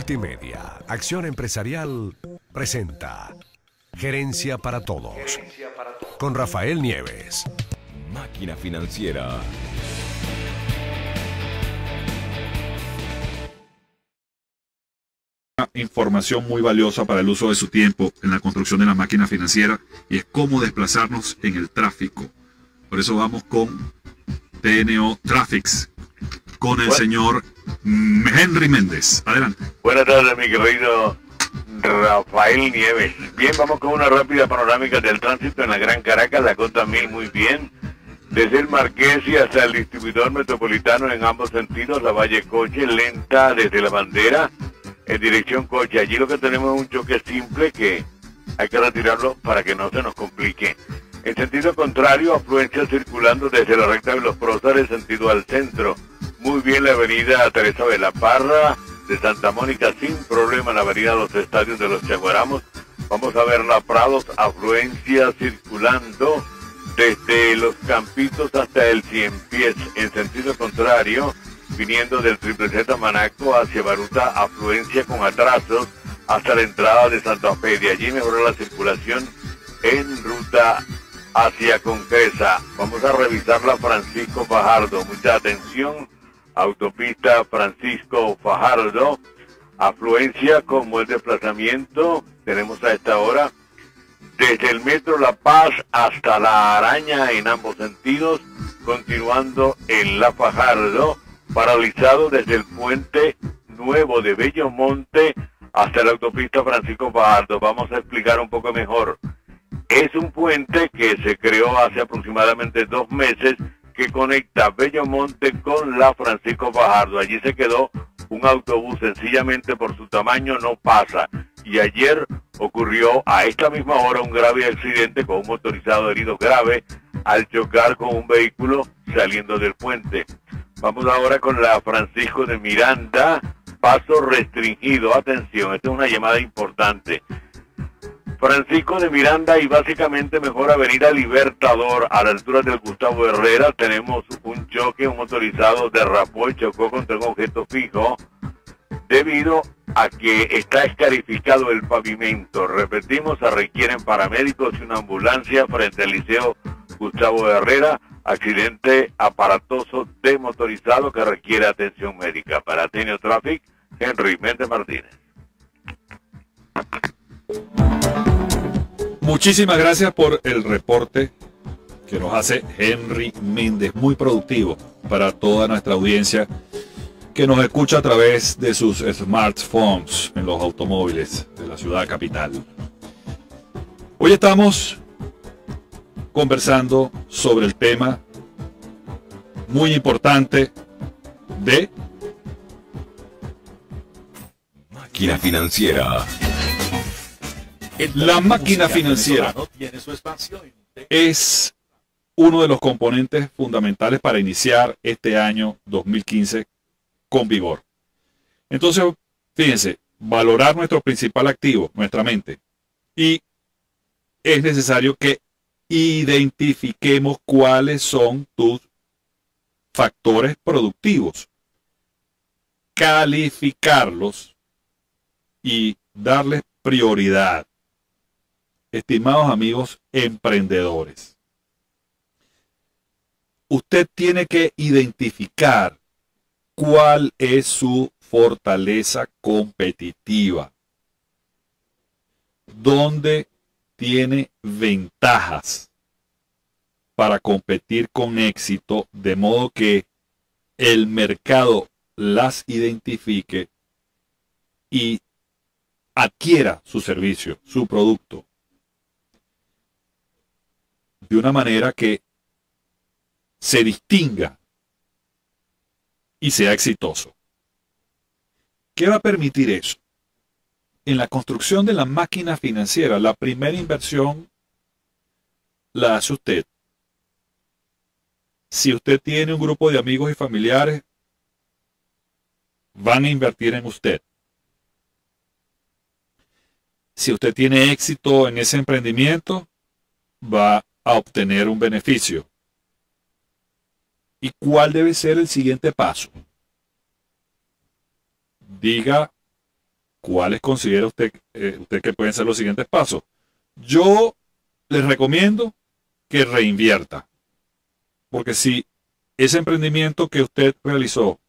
Multimedia, Acción Empresarial, presenta Gerencia para Todos. Con Rafael Nieves. Máquina Financiera. información muy valiosa para el uso de su tiempo en la construcción de la máquina financiera y es cómo desplazarnos en el tráfico. Por eso vamos con TNO Traffics, con el señor Henry Méndez. Adelante. Buenas tardes, mi querido Rafael Nieves. Bien, vamos con una rápida panorámica del tránsito en la Gran Caracas, la Costa Mil, muy bien. Desde el Marqués y hasta el distribuidor metropolitano en ambos sentidos, la Valle Coche, lenta desde la bandera en dirección Coche. Allí lo que tenemos es un choque simple que hay que retirarlo para que no se nos complique. En sentido contrario, afluencia circulando desde la recta de los próceres sentido al centro. Muy bien la avenida Teresa de la Parra de Santa Mónica sin problema la avenida Los Estadios de los Chaguaramos. Vamos a ver la Prados, afluencia circulando desde los Campitos hasta el Cien Pies. En sentido contrario, viniendo del Triple Z Manaco hacia Baruta, afluencia con atrasos hasta la entrada de Santa Fe. De allí mejoró la circulación en ruta hacia Concresa. Vamos a revisar la Francisco Fajardo. Mucha atención. Autopista Francisco Fajardo. Afluencia como el desplazamiento. Tenemos a esta hora desde el Metro La Paz hasta La Araña en ambos sentidos. Continuando en La Fajardo. Paralizado desde el puente nuevo de Bello Monte hasta la autopista Francisco Fajardo. Vamos a explicar un poco mejor. Es un puente que se creó hace aproximadamente dos meses que conecta Bellomonte con la Francisco Fajardo. Allí se quedó un autobús, sencillamente por su tamaño no pasa. Y ayer ocurrió a esta misma hora un grave accidente con un motorizado herido grave al chocar con un vehículo saliendo del puente. Vamos ahora con la Francisco de Miranda, paso restringido. Atención, esta es una llamada importante. Francisco de Miranda y básicamente mejor Avenida Libertador a la altura del Gustavo Herrera tenemos un choque, un motorizado derrapó y chocó contra un objeto fijo debido a que está escarificado el pavimento. Repetimos, se requieren paramédicos y una ambulancia frente al Liceo Gustavo Herrera, accidente aparatoso de motorizado que requiere atención médica. Para Tenio Traffic, Henry Méndez Martínez. Muchísimas gracias por el reporte que nos hace Henry Méndez, muy productivo para toda nuestra audiencia que nos escucha a través de sus smartphones en los automóviles de la ciudad capital. Hoy estamos conversando sobre el tema muy importante de máquina financiera. La máquina financiera es uno de los componentes fundamentales para iniciar este año 2015 con vigor. Entonces, fíjense, valorar nuestro principal activo, nuestra mente, y es necesario que identifiquemos cuáles son tus factores productivos, calificarlos y darles prioridad estimados amigos emprendedores. Usted tiene que identificar cuál es su fortaleza competitiva, dónde tiene ventajas para competir con éxito, de modo que el mercado las identifique y adquiera su servicio, su producto de una manera que se distinga y sea exitoso. ¿Qué va a permitir eso? En la construcción de la máquina financiera, la primera inversión la hace usted. Si usted tiene un grupo de amigos y familiares, van a invertir en usted. Si usted tiene éxito en ese emprendimiento, va a obtener un beneficio. ¿Y cuál debe ser el siguiente paso? Diga ¿cuáles considera usted, eh, usted que pueden ser los siguientes pasos? Yo les recomiendo que reinvierta. Porque si ese emprendimiento que usted realizó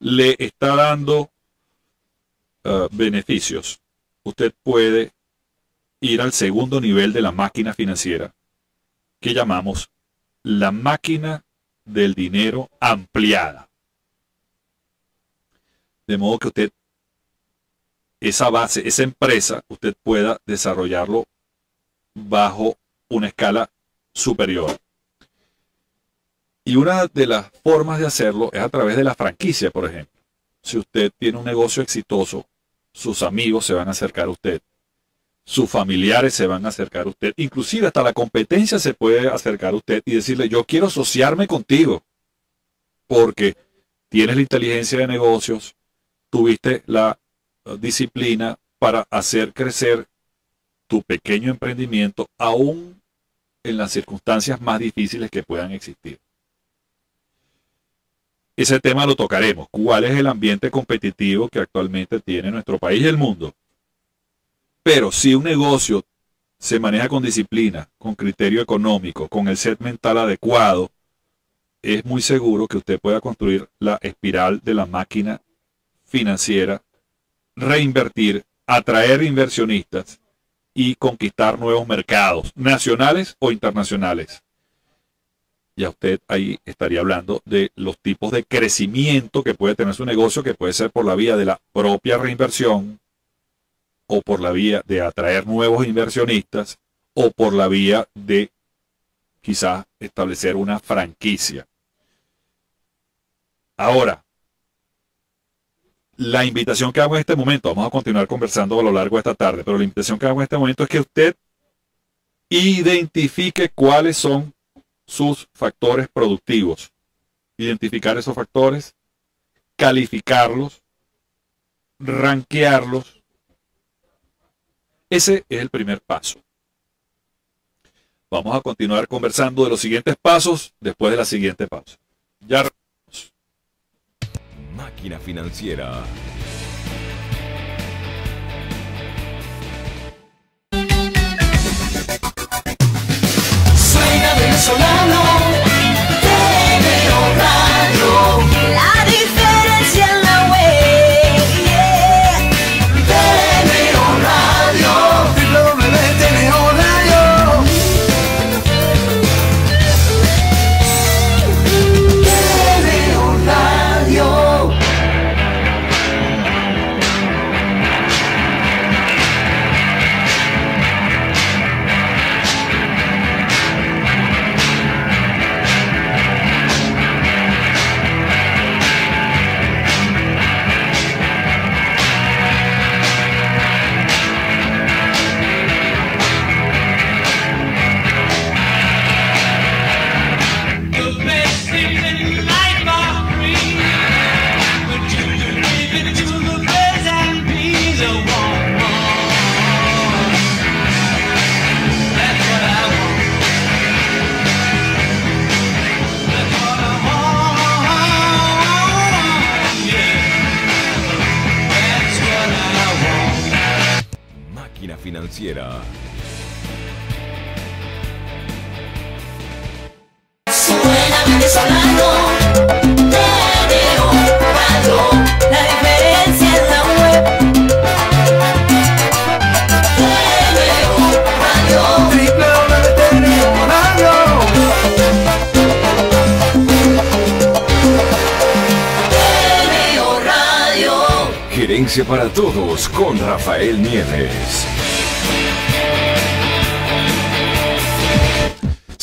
le está dando uh, beneficios, usted puede ir al segundo nivel de la máquina financiera, que llamamos la máquina del dinero ampliada. De modo que usted, esa base, esa empresa, usted pueda desarrollarlo bajo una escala superior. Y una de las formas de hacerlo es a través de la franquicia, por ejemplo. Si usted tiene un negocio exitoso, sus amigos se van a acercar a usted, sus familiares se van a acercar a usted, inclusive hasta la competencia se puede acercar a usted y decirle, yo quiero asociarme contigo, porque tienes la inteligencia de negocios, tuviste la uh, disciplina para hacer crecer tu pequeño emprendimiento aún en las circunstancias más difíciles que puedan existir. Ese tema lo tocaremos. ¿Cuál es el ambiente competitivo que actualmente tiene nuestro país y el mundo? Pero si un negocio se maneja con disciplina, con criterio económico, con el set mental adecuado, es muy seguro que usted pueda construir la espiral de la máquina financiera, reinvertir, atraer inversionistas y conquistar nuevos mercados, nacionales o internacionales. Ya usted ahí estaría hablando de los tipos de crecimiento que puede tener su negocio, que puede ser por la vía de la propia reinversión, o por la vía de atraer nuevos inversionistas, o por la vía de quizás establecer una franquicia. Ahora, la invitación que hago en este momento, vamos a continuar conversando a lo largo de esta tarde, pero la invitación que hago en este momento es que usted identifique cuáles son sus factores productivos. Identificar esos factores, calificarlos, ranquearlos. Ese es el primer paso. Vamos a continuar conversando de los siguientes pasos después de la siguiente pausa. Ya Máquina financiera. Suena venezolano, para todos con Rafael Nieves.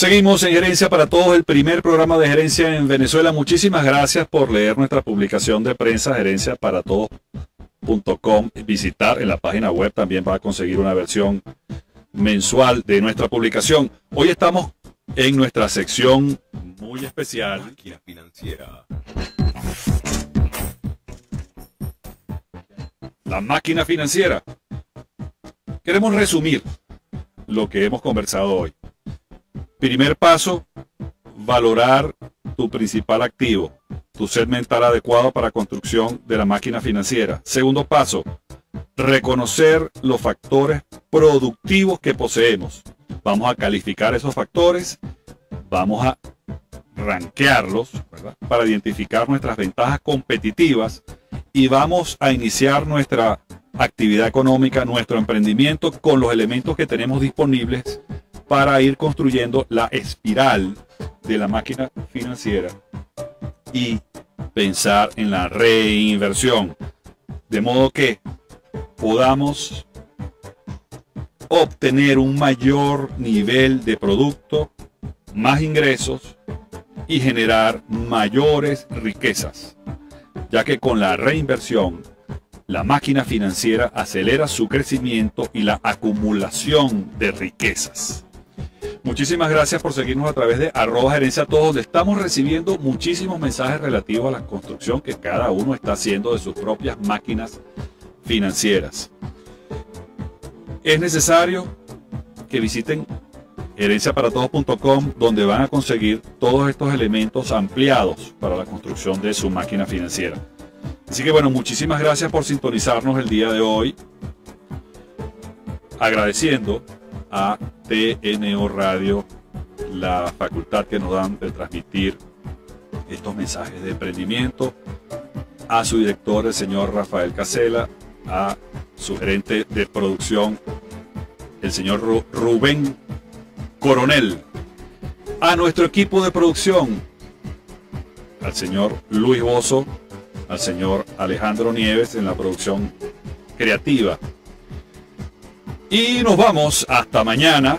Seguimos en Gerencia para Todos, el primer programa de gerencia en Venezuela. Muchísimas gracias por leer nuestra publicación de prensa gerenciaparatodos.com. Visitar en la página web también para conseguir una versión mensual de nuestra publicación. Hoy estamos en nuestra sección muy especial. Máquina financiera. la máquina financiera. Queremos resumir lo que hemos conversado hoy. Primer paso, valorar tu principal activo, tu set mental adecuado para construcción de la máquina financiera. Segundo paso, reconocer los factores productivos que poseemos. Vamos a calificar esos factores, vamos a rankearlos ¿verdad? para identificar nuestras ventajas competitivas y vamos a iniciar nuestra actividad económica, nuestro emprendimiento con los elementos que tenemos disponibles para ir construyendo la espiral de la máquina financiera y pensar en la reinversión. De modo que podamos obtener un mayor nivel de producto, más ingresos y generar mayores riquezas, ya que con la reinversión la máquina financiera acelera su crecimiento y la acumulación de riquezas. Muchísimas gracias por seguirnos a través de arroba gerencia todos, donde estamos recibiendo muchísimos mensajes relativos a la construcción que cada uno está haciendo de sus propias máquinas financieras. Es necesario que visiten herenciaparatodos.com donde van a conseguir todos estos elementos ampliados para la construcción de su máquina financiera. Así que bueno, muchísimas gracias por sintonizarnos el día de hoy. Agradeciendo a TNO Radio la facultad que nos dan de transmitir estos mensajes de emprendimiento, a su director, el señor Rafael Casela, a su gerente de producción, el señor Ru- Rubén Coronel, a nuestro equipo de producción, al señor Luis Bozo, al señor Alejandro Nieves en la producción creativa. Y nos vamos hasta mañana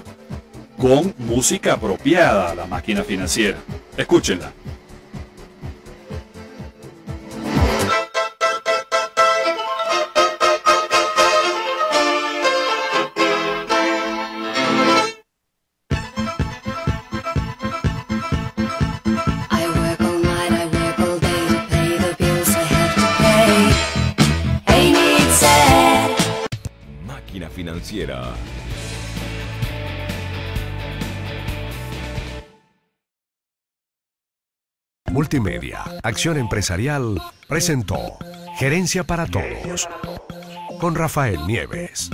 con música apropiada a la máquina financiera. Escúchenla. Multimedia, Acción Empresarial, presentó Gerencia para Todos con Rafael Nieves.